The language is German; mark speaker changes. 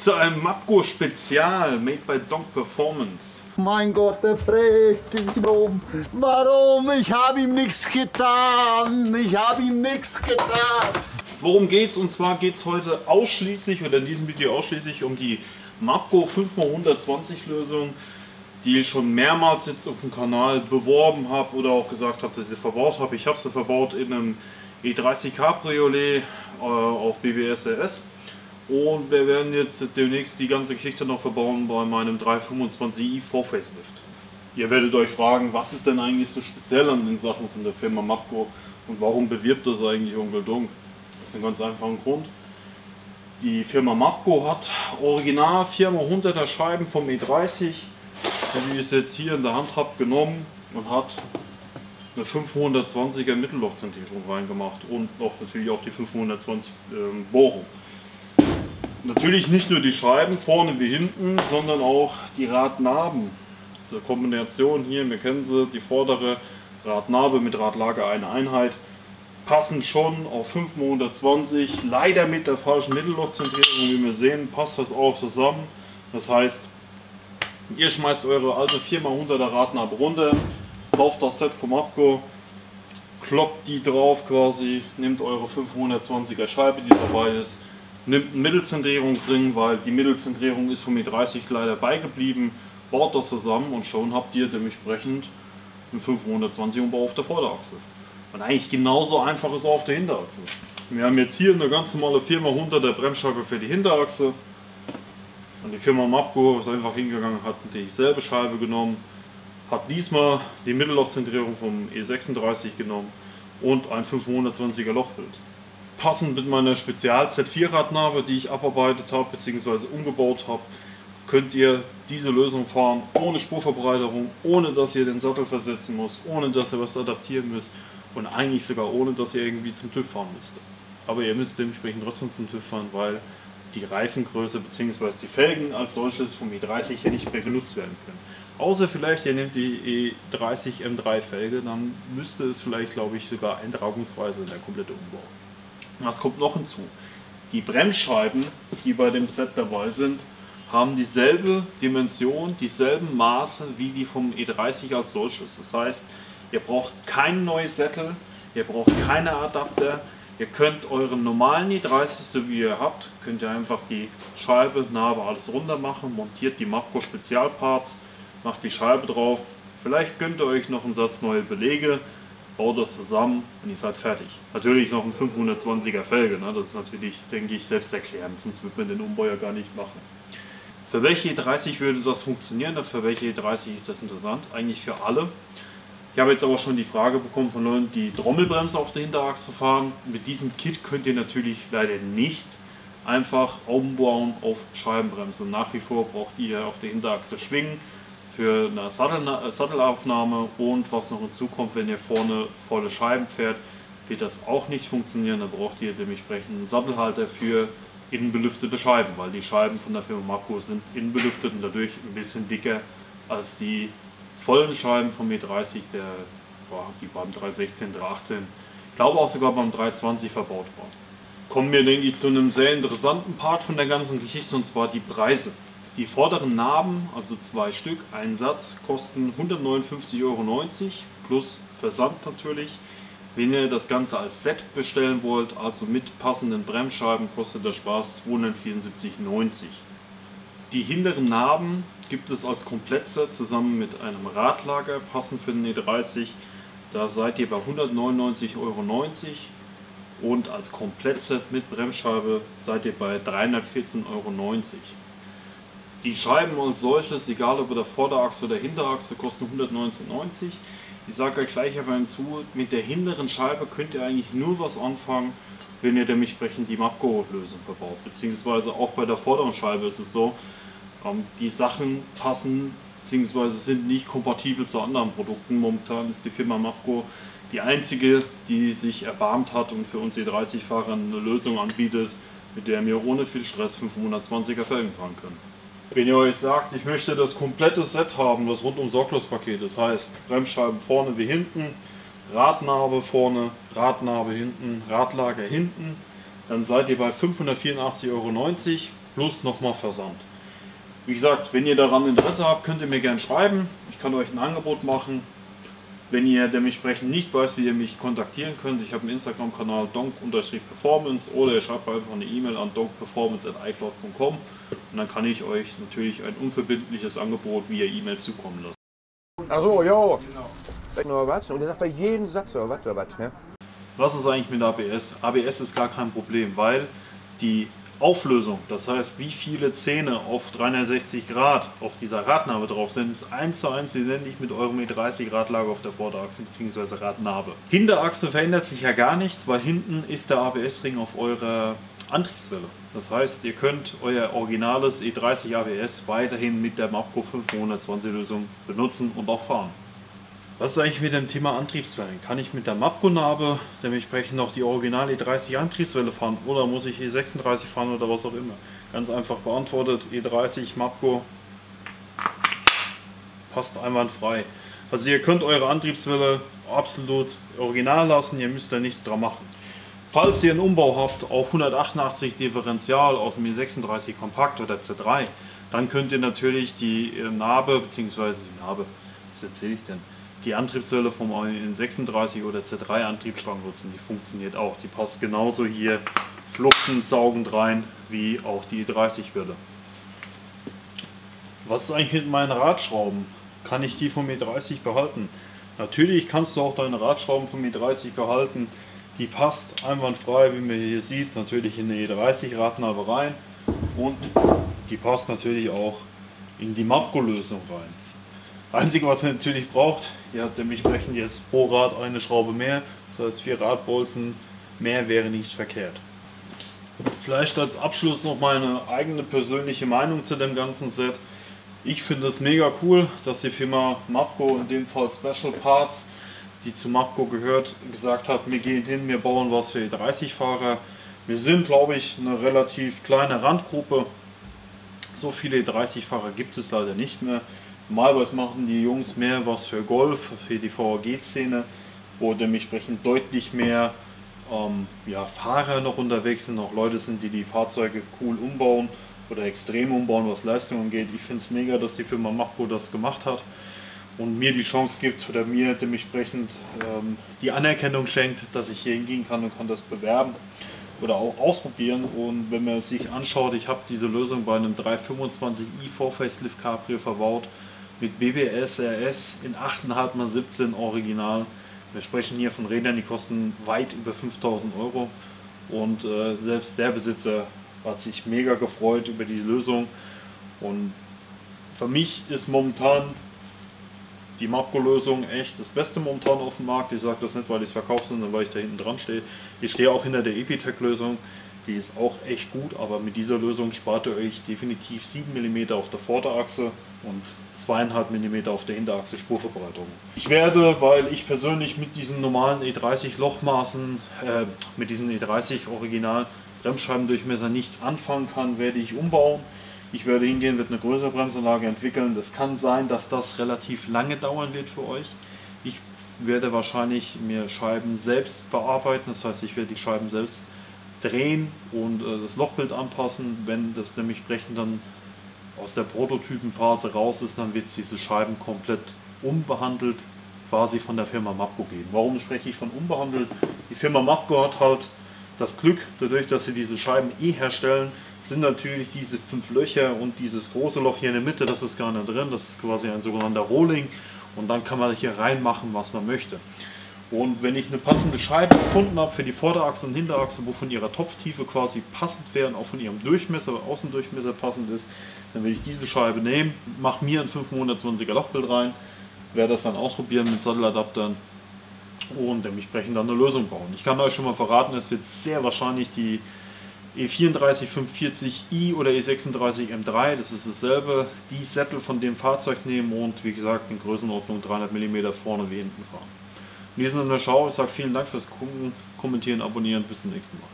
Speaker 1: Zu einem Mapco Spezial made by Donk Performance.
Speaker 2: Mein Gott, der fragt sich rum. Warum? Ich habe ihm nichts getan. Ich habe ihm nichts getan.
Speaker 1: Worum geht's? Und zwar geht es heute ausschließlich oder in diesem Video ausschließlich um die Mapco 5x120 Lösung, die ich schon mehrmals jetzt auf dem Kanal beworben habe oder auch gesagt habe, dass ich sie verbaut habe. Ich habe sie verbaut in einem E30 Cabriolet äh, auf BBS RS und wir werden jetzt demnächst die ganze Geschichte noch verbauen bei meinem 325i Vor-Facelift. Ihr werdet euch fragen, was ist denn eigentlich so speziell an den Sachen von der Firma Mapco und warum bewirbt das eigentlich Onkel Dunk? Das ist ein ganz einfacher Grund. Die Firma Mapco hat original 4x100er Scheiben vom E30, wie ich jetzt hier in der Hand habe, genommen und hat eine 520er Mittellochzentrierung reingemacht und auch natürlich auch die 520 ähm, Bohrung. Natürlich nicht nur die Scheiben vorne wie hinten, sondern auch die Radnaben. Diese Kombination hier, wir kennen sie, die vordere Radnabe mit Radlager eine Einheit, passen schon auf 5x120, leider mit der falschen Mittellochzentrierung, wie wir sehen, passt das auch zusammen. Das heißt, ihr schmeißt eure alte 4x100er Radnabe runter, kauft das Set vom Abgo, kloppt die drauf quasi, nehmt eure 520er Scheibe, die dabei ist, nimmt einen Mittelzentrierungsring, weil die Mittelzentrierung ist vom E30 leider beigeblieben, baut das zusammen und schon habt ihr dementsprechend einen 520 Umbau auf der Vorderachse. Und eigentlich genauso einfach ist auf der Hinterachse. Wir haben jetzt hier eine ganz normale 4x100er Bremsscheibe für die Hinterachse. Und die Firma Mapco ist einfach hingegangen, hat dieselbe Scheibe genommen, hat diesmal die Mittellochzentrierung vom E36 genommen und ein 520er Lochbild passend mit meiner Spezial Z4 Radnabe, die ich abarbeitet habe bzw. umgebaut habe, könnt ihr diese Lösung fahren ohne Spurverbreiterung, ohne dass ihr den Sattel versetzen müsst, ohne dass ihr was adaptieren müsst und eigentlich sogar ohne dass ihr irgendwie zum TÜV fahren müsst. Aber ihr müsst dementsprechend trotzdem zum TÜV fahren, weil die Reifengröße bzw. die Felgen als solches vom E30 hier nicht mehr genutzt werden können. Außer vielleicht ihr nehmt die E30 M3 Felge, dann müsste es vielleicht glaube ich sogar eintragungsweise der komplette Umbau. Was kommt noch hinzu? Die Bremsscheiben, die bei dem Set dabei sind, haben dieselbe Dimension, dieselben Maße wie die vom E30 als solches. Das heißt, ihr braucht kein neues Sättel, ihr braucht keine Adapter, ihr könnt euren normalen E30, so wie ihr habt, könnt ihr einfach die Scheibe, Narbe, alles runter machen, montiert die Mapco Spezialparts, macht die Scheibe drauf, vielleicht gönnt ihr euch noch einen Satz neue Belege, baut das zusammen und ihr seid fertig. Natürlich noch ein 520er Felge, ne? das ist natürlich, denke ich, selbsterklärend, sonst wird man den Umbau ja gar nicht machen. Für welche E30 würde das funktionieren, für welche E30 ist das interessant? Eigentlich für alle. Ich habe jetzt aber schon die Frage bekommen von Leuten, die Trommelbremse auf der Hinterachse fahren. Mit diesem Kit könnt ihr natürlich leider nicht einfach umbauen auf Scheibenbremse. Nach wie vor braucht ihr auf der Hinterachse Schwingen für eine Sattel, Sattelaufnahme und was noch hinzukommt, wenn ihr vorne volle Scheiben fährt, wird das auch nicht funktionieren. Da braucht ihr dementsprechend einen Sattelhalter für innenbelüftete Scheiben, weil die Scheiben von der Firma Marco sind innenbelüftet und dadurch ein bisschen dicker als die vollen Scheiben vom E30, der, die beim 316, 318, ich glaube auch sogar beim 320 verbaut waren. Kommen wir, denke ich, zu einem sehr interessanten Part von der ganzen Geschichte und zwar die Preise. Die vorderen Narben, also zwei Stück, ein Satz, kosten 159,90 Euro plus Versand natürlich. Wenn ihr das Ganze als Set bestellen wollt, also mit passenden Bremsscheiben, kostet der Spaß 274,90 Die hinteren Narben gibt es als Komplettset zusammen mit einem Radlager, passend für den E30. Da seid ihr bei 199,90 Euro und als Komplettset mit Bremsscheibe seid ihr bei 314,90 Euro. Die Scheiben als solches, egal ob der Vorderachse oder Hinterachse, kosten 119,90. Ich sage euch gleich aber hinzu, mit der hinteren Scheibe könnt ihr eigentlich nur was anfangen, wenn ihr dementsprechend die Mapco-Lösung verbaut. Beziehungsweise auch bei der vorderen Scheibe ist es so, ähm, die Sachen passen beziehungsweise sind nicht kompatibel zu anderen Produkten. Momentan ist die Firma Mapco die einzige, die sich erbarmt hat und für uns E30-Fahrer eine Lösung anbietet, mit der wir ohne viel Stress 520er Felgen fahren können. Wenn ihr euch sagt, ich möchte das komplette Set haben, das rundum sorglos Paket, das heißt Bremsscheiben vorne wie hinten, Radnabe vorne, Radnabe hinten, Radlager hinten, dann seid ihr bei 584,90 Euro plus nochmal Versand. Wie gesagt, wenn ihr daran Interesse habt, könnt ihr mir gerne schreiben. Ich kann euch ein Angebot machen. Wenn ihr dementsprechend nicht weiß, wie ihr mich kontaktieren könnt, ich habe einen Instagram-Kanal donk-performance oder ihr schreibt einfach eine E-Mail an donkperformance.icloud.com und dann kann ich euch natürlich ein unverbindliches Angebot via E-Mail zukommen lassen.
Speaker 3: Achso, jo. Nur was? Und ihr sagt bei jedem Satz oder was oder was, ne?
Speaker 1: Was ist eigentlich mit ABS? ABS ist gar kein Problem, weil die Auflösung, das heißt, wie viele Zähne auf 360 Grad auf dieser Radnabe drauf sind, ist 1 zu 1 identisch mit eurem E30 Radlager auf der Vorderachse bzw. Radnabe. Hinterachse verändert sich ja gar nichts, weil hinten ist der ABS-Ring auf eurer Antriebswelle. Das heißt, ihr könnt euer originales E30 ABS weiterhin mit der Mapco 520 Lösung benutzen und auch fahren. Was ist eigentlich mit dem Thema Antriebswellen? Kann ich mit der Mapco-Narbe dementsprechend noch die Original E30 Antriebswelle fahren oder muss ich E36 fahren oder was auch immer? Ganz einfach beantwortet, E30 Mapco passt einwandfrei. Also ihr könnt eure Antriebswelle absolut original lassen, ihr müsst da nichts dran machen. Falls ihr einen Umbau habt auf 188 Differential aus dem E36 Kompakt oder Z3, dann könnt ihr natürlich die äh, Narbe, beziehungsweise die Narbe, was erzähle ich denn? Die Antriebswelle vom N36 oder Z3 Antriebsstrang nutzen. Die funktioniert auch. Die passt genauso hier fluchtend, saugend rein wie auch die E30-Welle. Was ist eigentlich mit meinen Radschrauben? Kann ich die vom E30 behalten? Natürlich kannst du auch deine Radschrauben vom E30 behalten. Die passt einwandfrei, wie man hier sieht, natürlich in eine E30 Radnabe rein und die passt natürlich auch in die Mapco-Lösung rein. Einzige, was ihr natürlich braucht, ihr habt dementsprechend jetzt pro Rad eine Schraube mehr, das heißt vier Radbolzen mehr wäre nicht verkehrt. Vielleicht als Abschluss noch meine eigene persönliche Meinung zu dem ganzen Set. Ich finde es mega cool, dass die Firma Mapco, in dem Fall Special Parts, die zu Mapco gehört, gesagt hat, wir gehen hin, wir bauen was für E30-Fahrer. Wir sind, glaube ich, eine relativ kleine Randgruppe. So viele E30-Fahrer gibt es leider nicht mehr. Normalerweise machen die Jungs mehr was für Golf, für die VAG-Szene, wo dementsprechend deutlich mehr ähm, ja, Fahrer noch unterwegs sind, auch Leute sind, die die Fahrzeuge cool umbauen oder extrem umbauen, was Leistung angeht. Ich finde es mega, dass die Firma Machbo das gemacht hat und mir die Chance gibt oder mir dementsprechend ähm, die Anerkennung schenkt, dass ich hier hingehen kann und kann das bewerben oder auch ausprobieren. Und wenn man sich anschaut, ich habe diese Lösung bei einem 325i 4 Facelift Cabrio verbaut mit BBS RS in 8,5 x 17 Original. Wir sprechen hier von Rädern, die kosten weit über 5000 Euro. Und äh, selbst der Besitzer hat sich mega gefreut über die Lösung. Und für mich ist momentan die Mapco-Lösung echt das Beste momentan auf dem Markt. Ich sage das nicht, weil ich es verkaufe, sondern weil ich da hinten dran stehe. Ich stehe auch hinter der Epitech-Lösung. Die ist auch echt gut, aber mit dieser Lösung spart ihr euch definitiv 7 mm auf der Vorderachse und 2,5 mm auf der Hinterachse Spurverbreitung. Ich werde, weil ich persönlich mit diesen normalen E30 Lochmaßen, äh, mit diesen E30 Original Bremsscheibendurchmesser nichts anfangen kann, werde ich umbauen. Ich werde hingehen, wird eine größere Bremsanlage entwickeln. Das kann sein, dass das relativ lange dauern wird für euch. Ich werde wahrscheinlich mir Scheiben selbst bearbeiten, das heißt, ich werde die Scheiben selbst drehen und äh, das Lochbild anpassen. Wenn das nämlich brechen dann aus der Prototypenphase raus ist, dann wird diese Scheiben komplett umbehandelt, quasi von der Firma Mapco gehen. Warum spreche ich von umbehandelt? Die Firma Mapco hat halt das Glück, dadurch, dass sie diese Scheiben eh herstellen, sind natürlich diese fünf Löcher und dieses große Loch hier in der Mitte, das ist gar nicht drin, das ist quasi ein sogenannter Rolling und dann kann man hier reinmachen, was man möchte. Und wenn ich eine passende Scheibe gefunden habe für die Vorderachse und Hinterachse, wo von ihrer Topftiefe quasi passend wäre und auch von ihrem Durchmesser, Außendurchmesser passend ist, dann will ich diese Scheibe nehmen, mache mir ein 520er Lochbild rein, werde das dann ausprobieren mit Satteladaptern und dementsprechend dann eine Lösung bauen. Ich kann euch schon mal verraten, es wird sehr wahrscheinlich die E34 540i oder E36 M3, das ist dasselbe, die Sättel von dem Fahrzeug nehmen und wie gesagt in Größenordnung 300 mm vorne wie hinten fahren. In diesem Sinne, schau, ich sage vielen Dank fürs Gucken, Kommentieren, Abonnieren, bis zum nächsten Mal.